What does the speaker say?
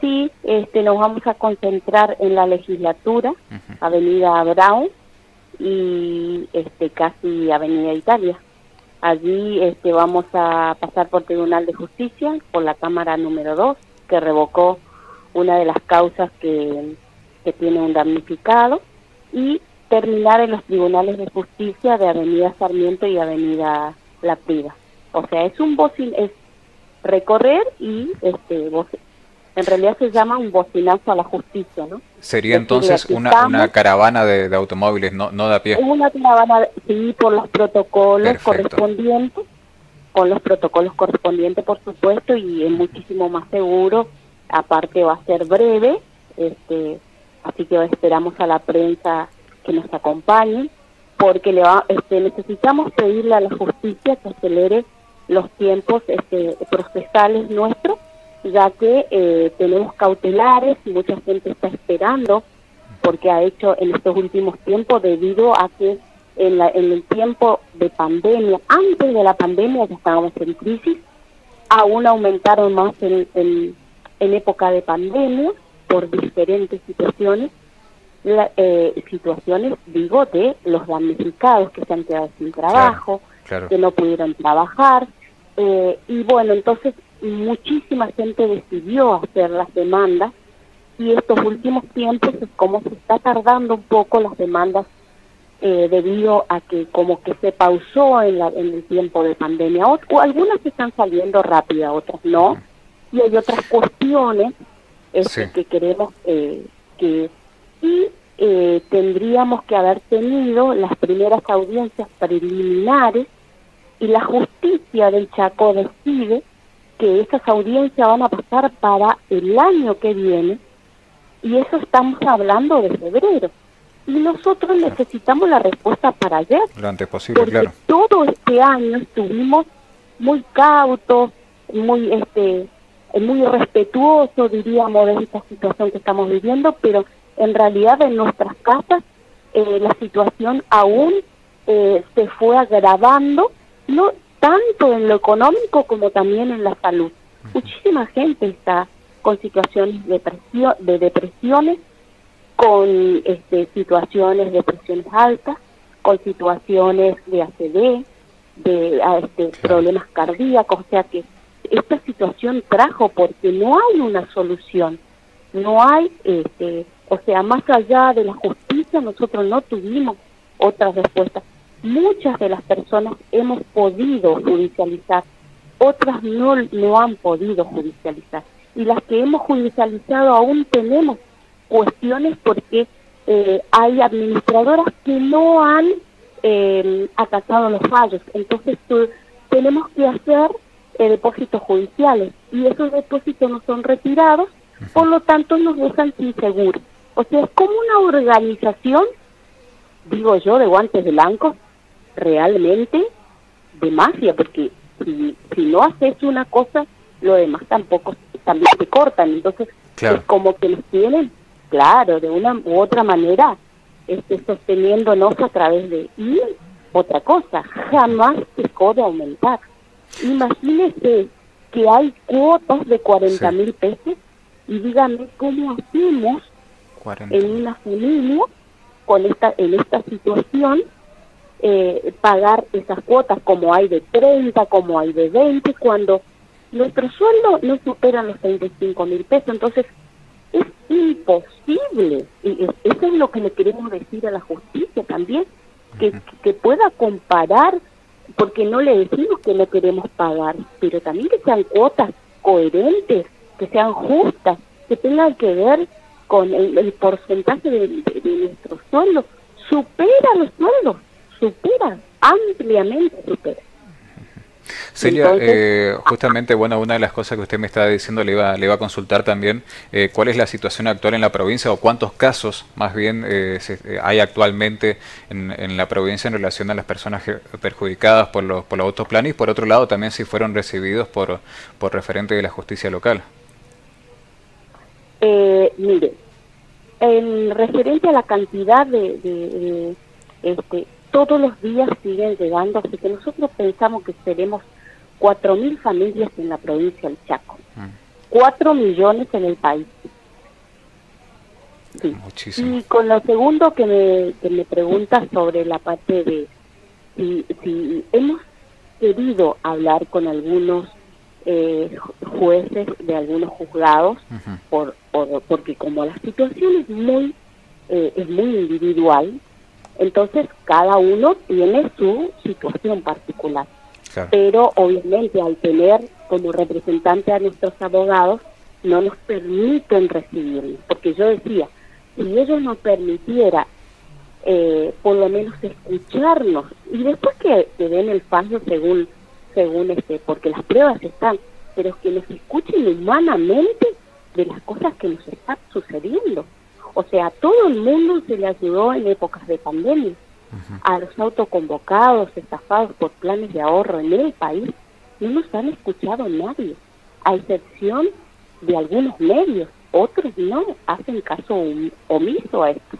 Sí, este, nos vamos a concentrar en la legislatura, Avenida Brown y este, casi Avenida Italia. Allí este, vamos a pasar por Tribunal de Justicia, por la Cámara número 2, que revocó una de las causas que, que tiene un damnificado, y terminar en los tribunales de justicia de Avenida Sarmiento y Avenida La Prida. O sea, es un bocin, es recorrer y este en realidad se llama un bocinazo a la justicia, ¿no? Sería entonces una, una caravana de, automóviles, no, no de a pie. Una caravana, sí, por los protocolos correspondientes, con los protocolos correspondientes, por supuesto, y es muchísimo más seguro. Aparte va a ser breve, este, así que esperamos a la prensa que nos acompañe, porque le va, este, necesitamos pedirle a la justicia que acelere los tiempos este, procesales nuestros ya que eh, tenemos cautelares y mucha gente está esperando porque ha hecho en estos últimos tiempos debido a que en, el tiempo de pandemia, antes de la pandemia ya estábamos en crisis, aún aumentaron más en, en, época de pandemia por diferentes situaciones, eh, situaciones, digo, de los damnificados que se han quedado sin trabajo, que no pudieron trabajar, eh, y bueno, entonces muchísima gente decidió hacer las demandas y estos últimos tiempos es como se está tardando un poco las demandas eh, debido a que como que se pausó en, la, en el tiempo de pandemia. O, algunas están saliendo rápidas, otras no. Y hay otras cuestiones este, que queremos eh, que... Y eh, tendríamos que haber tenido las primeras audiencias preliminares y la justicia del Chaco decide que esas audiencias van a pasar para el año que viene y eso estamos hablando de febrero. Y nosotros necesitamos la respuesta para ayer. Lo antes posible, claro. Todo este año estuvimos muy cautos, muy este muy respetuosos, diríamos, de esta situación que estamos viviendo, pero en realidad en nuestras casas eh, la situación aún eh, se fue agravando, no tanto en lo económico como también en la salud. Muchísima gente está con situaciones de, depresión, de depresiones, con este, situaciones de presiones altas, con situaciones de ACD, de este, problemas cardíacos, o sea que esta situación trajo porque no hay una solución, no hay, este, o sea, más allá de la justicia nosotros no tuvimos otra respuesta muchas de las personas hemos podido judicializar, otras no, no han podido judicializar. Y las que hemos judicializado aún tenemos cuestiones porque eh, hay administradoras que no han eh, acatado los fallos. Entonces tenemos que hacer eh, depósitos judiciales y esos depósitos no son retirados, por lo tanto nos dejan sin seguro. O sea, es como una organización, digo yo, de guantes blancos, realmente de mafia, porque si, si no haces una cosa, lo demás tampoco también se cortan. Entonces, es como que nos tienen, claro, de una u otra manera, este, sosteniéndonos a través de... Y otra cosa, jamás dejó de aumentar. Imagínese que hay cuotas de 40 mil pesos y díganme cómo hacemos en una familia con esta en esta situación eh, pagar esas cuotas como hay de 30, como hay de 20, cuando nuestro sueldo no supera los 35 mil pesos. Entonces, es imposible, y eso es lo que le queremos decir a la justicia también, que, que pueda comparar, porque no le decimos que no queremos pagar, pero también que sean cuotas coherentes, que sean justas, que tengan que ver con el, porcentaje de, de nuestro sueldo, supera los sueldos supera, ampliamente supera. Celia, eh, justamente, bueno, una de las cosas que usted me estaba diciendo le iba, le iba a consultar también, eh, ¿cuál es la situación actual en la provincia o cuántos casos más bien eh, hay actualmente en, la provincia en relación a las personas perjudicadas por los, por los autoplanes y por otro lado también si fueron recibidos por, por referente de la justicia local? mire, en referente a la cantidad de, de este, todos los días siguen llegando, así que nosotros pensamos que seremos 4.000 familias en la provincia del Chaco. Mm. 4 millones en el país. Sí. Y con lo segundo que me, que me preguntas sobre la parte de si, si hemos querido hablar con algunos eh, jueces de algunos juzgados por, por, porque como la situación es muy eh, es muy individual entonces cada uno tiene su situación particular. Pero obviamente al tener como representante a nuestros abogados no nos permiten recibirlos porque yo decía si ellos nos permitiera eh, por lo menos escucharnos y después que, que den el fallo según según este porque las pruebas están pero que nos escuchen humanamente de las cosas que nos están sucediendo o sea a todo el mundo se le ayudó en épocas de pandemia. A los autoconvocados estafados por planes de ahorro en el país no nos han escuchado nadie a excepción de algunos medios otros no hacen caso omiso a esto